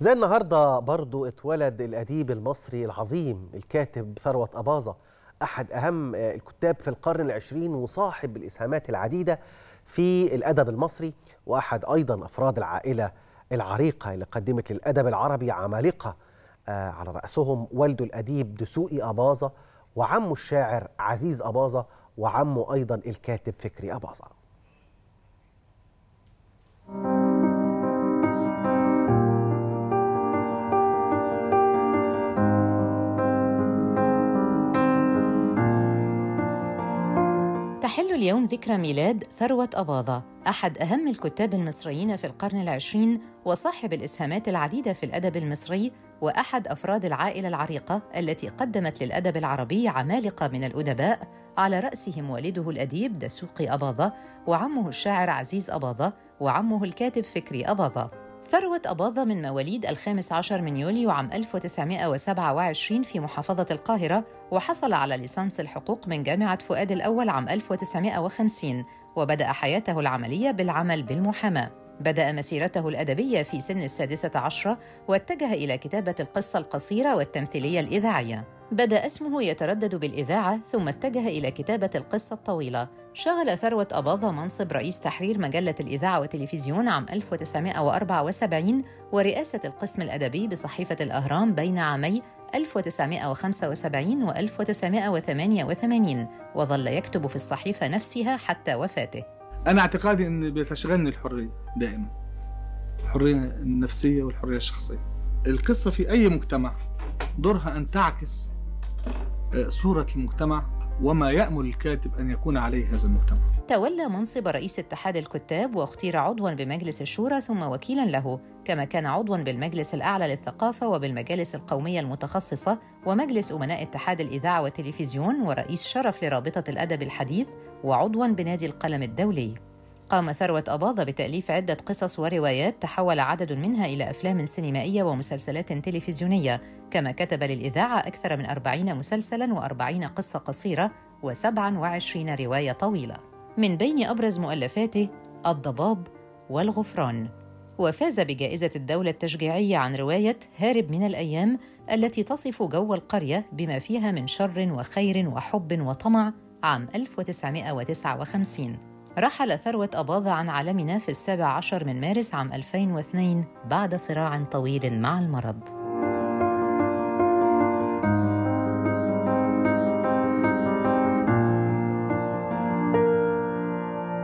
زي النهارده برضو اتولد الأديب المصري العظيم الكاتب ثروت أباظة أحد أهم الكتاب في القرن العشرين وصاحب الإسهامات العديدة في الأدب المصري وأحد أيضا أفراد العائلة العريقة اللي قدمت للأدب العربي عمالقة آه، على رأسهم والده الأديب دسوقي أباظة وعمه الشاعر عزيز أباظة وعمه أيضا الكاتب فكري أباظة. تحل اليوم ذكرى ميلاد ثروة أباظة أحد أهم الكتاب المصريين في القرن العشرين وصاحب الإسهامات العديدة في الأدب المصري وأحد أفراد العائلة العريقة التي قدمت للأدب العربي عمالقة من الأدباء على رأسهم والده الأديب دسوقي أباظة وعمه الشاعر عزيز أباظة وعمه الكاتب فكري أباظة. ثروة أباظة من مواليد الخامس عشر من يوليو عام 1927 في محافظة القاهرة وحصل على ليسانس الحقوق من جامعة فؤاد الأول عام 1950 وبدأ حياته العملية بالعمل بالمحاماة. بدأ مسيرته الأدبية في سن السادسة عشرة واتجه إلى كتابة القصة القصيرة والتمثيلية الإذاعية. بدأ اسمه يتردد بالإذاعة ثم اتجه إلى كتابة القصة الطويلة. شغل ثروة أباظة منصب رئيس تحرير مجلة الإذاعة والتلفزيون عام 1974 ورئاسة القسم الأدبي بصحيفة الأهرام بين عامي 1975 و 1988 وظل يكتب في الصحيفة نفسها حتى وفاته. أنا اعتقادي أن بتشغلني الحرية دائما. الحرية النفسية والحرية الشخصية. القصة في أي مجتمع دورها أن تعكس صورة المجتمع وما يأمل الكاتب أن يكون عليه هذا المجتمع. تولى منصب رئيس اتحاد الكتاب واختير عضوا بمجلس الشورى ثم وكيلا له كما كان عضوا بالمجلس الأعلى للثقافة وبالمجالس القومية المتخصصة ومجلس أمناء اتحاد الإذاعة والتلفزيون ورئيس شرف لرابطة الأدب الحديث وعضوا بنادي القلم الدولي. قام ثروة أباظة بتأليف عدة قصص وروايات تحول عدد منها إلى أفلام سينمائية ومسلسلات تلفزيونية. كما كتب للإذاعة أكثر من أربعين مسلسلاً وأربعين قصة قصيرة وسبعا وعشرين رواية طويلة. من بين أبرز مؤلفاته الضباب والغفران. وفاز بجائزة الدولة التشجيعية عن رواية هارب من الأيام التي تصف جو القرية بما فيها من شر وخير وحب وطمع عام 1959 رحل ثروة أباظة عن عالمنا في السابع عشر من مارس عام 2002 بعد صراع طويل مع المرض.